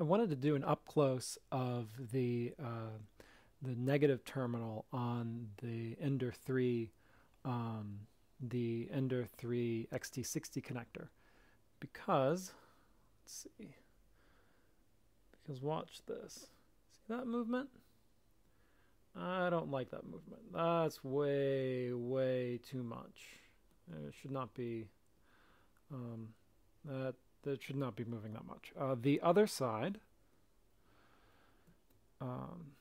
I wanted to do an up close of the uh, the negative terminal on the Ender 3, um, the Ender 3 XT60 connector, because let's see, because watch this. See that movement? I don't like that movement. That's way, way too much. It should not be. Um, that that should not be moving that much. Uh, the other side. Um,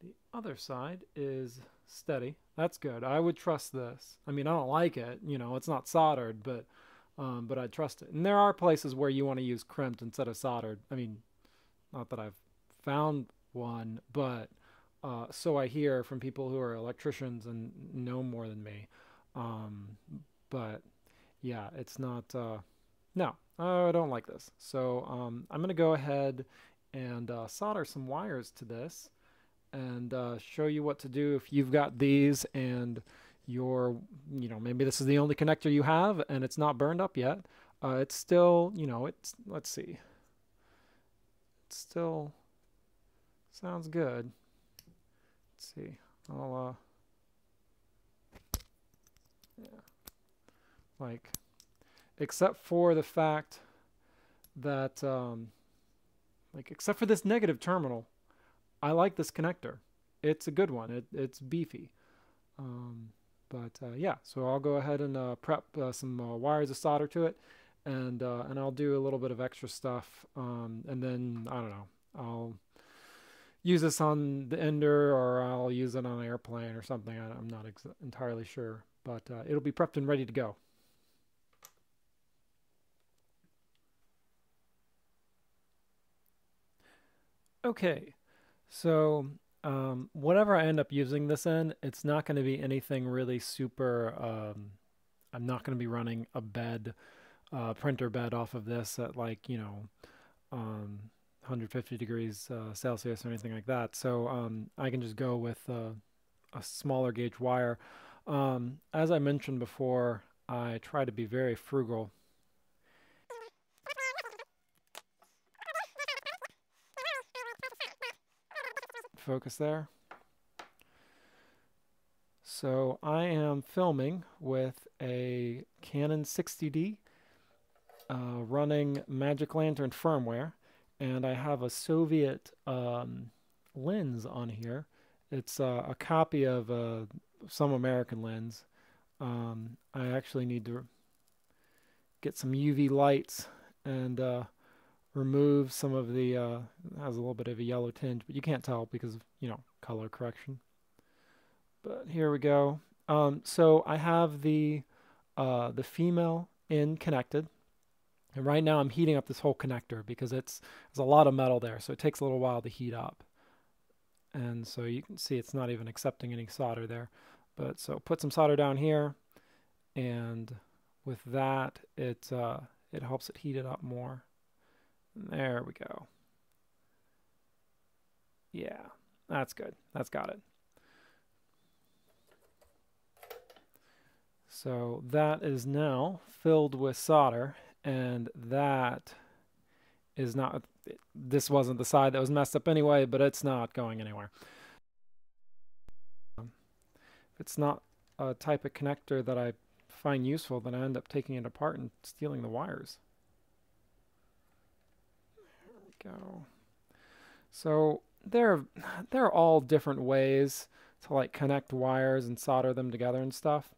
the other side is steady. That's good. I would trust this. I mean, I don't like it. You know, it's not soldered, but um, but I trust it. And there are places where you want to use crimped instead of soldered. I mean, not that I've found one, but uh, so I hear from people who are electricians and know more than me. Um, but yeah, it's not. Uh, no, I don't like this. So um, I'm going to go ahead and uh, solder some wires to this and uh, show you what to do if you've got these and your, you know, maybe this is the only connector you have and it's not burned up yet. Uh, it's still, you know, it's, let's see. It still sounds good. Let's see. I'll, uh, yeah. Like, except for the fact that, um, like, except for this negative terminal, I like this connector. It's a good one. It, it's beefy. Um, but uh, yeah, so I'll go ahead and uh, prep uh, some uh, wires of solder to it, and uh, and I'll do a little bit of extra stuff, um, and then I don't know, I'll use this on the Ender or I'll use it on an airplane or something. I, am not entirely sure, but uh, it'll be prepped and ready to go. Okay, so um, whatever I end up using this in, it's not going to be anything really super. Um, I'm not going to be running a bed, uh, printer bed off of this at like, you know, um, 150 degrees uh, Celsius or anything like that. So um, I can just go with uh, a smaller gauge wire. Um, as I mentioned before, I try to be very frugal focus there. So I am filming with a Canon 60D uh, running Magic Lantern firmware and I have a Soviet um, lens on here. It's uh, a copy of uh, some American lens. Um, I actually need to get some UV lights and uh, remove some of the, uh, has a little bit of a yellow tinge, but you can't tell because of, you know, color correction. But here we go. Um, so I have the, uh, the female in connected. And right now I'm heating up this whole connector because it's there's a lot of metal there, so it takes a little while to heat up. And so you can see it's not even accepting any solder there. But so put some solder down here, and with that, it uh, it helps it heat it up more. There we go. Yeah, that's good. That's got it. So that is now filled with solder, and that is not, this wasn't the side that was messed up anyway, but it's not going anywhere. Um, if it's not a type of connector that I find useful, then I end up taking it apart and stealing the wires go. So there, there are all different ways to like connect wires and solder them together and stuff.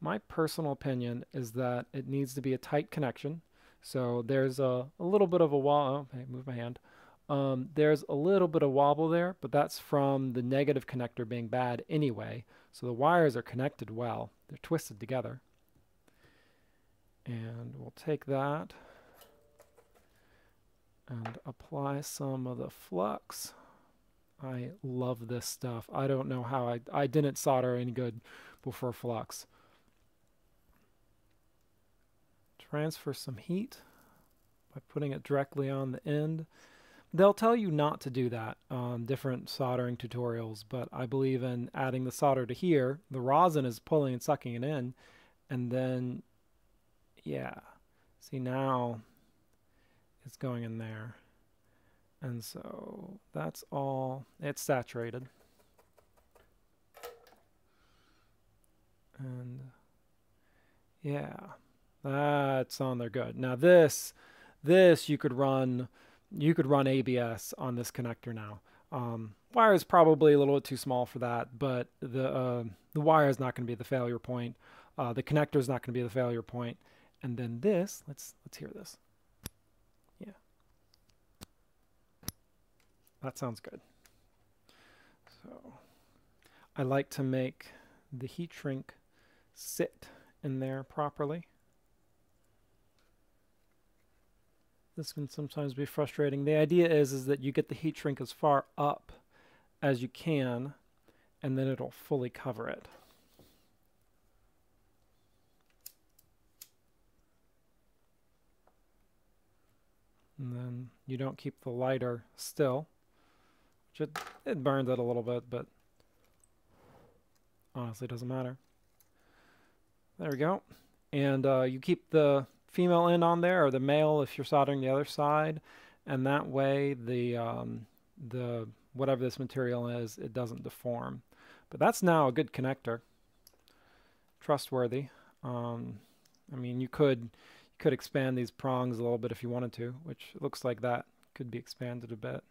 My personal opinion is that it needs to be a tight connection. So there's a, a little bit of a wobble. Oh, move my hand. Um, there's a little bit of wobble there, but that's from the negative connector being bad anyway. So the wires are connected well. They're twisted together. And we'll take that and apply some of the flux. I love this stuff. I don't know how I, I didn't solder any good before flux. Transfer some heat by putting it directly on the end. They'll tell you not to do that on different soldering tutorials, but I believe in adding the solder to here. The rosin is pulling and sucking it in, and then, yeah. See now, it's going in there. And so that's all, it's saturated. And yeah, that's on there good. Now this, this you could run, you could run ABS on this connector now. Um, wire is probably a little bit too small for that, but the uh, the wire is not going to be the failure point. Uh, the connector is not going to be the failure point. And then this, let's let's hear this. Yeah, that sounds good. So I like to make the heat shrink sit in there properly. This can sometimes be frustrating. The idea is, is that you get the heat shrink as far up as you can, and then it'll fully cover it. And then you don't keep the lighter still. It, burns it a little bit, but honestly it doesn't matter. There we go. And uh, you keep the female end on there or the male if you're soldering the other side. And that way the, um, the whatever this material is, it doesn't deform. But that's now a good connector. Trustworthy. Um, I mean, you could you could expand these prongs a little bit if you wanted to, which looks like that could be expanded a bit.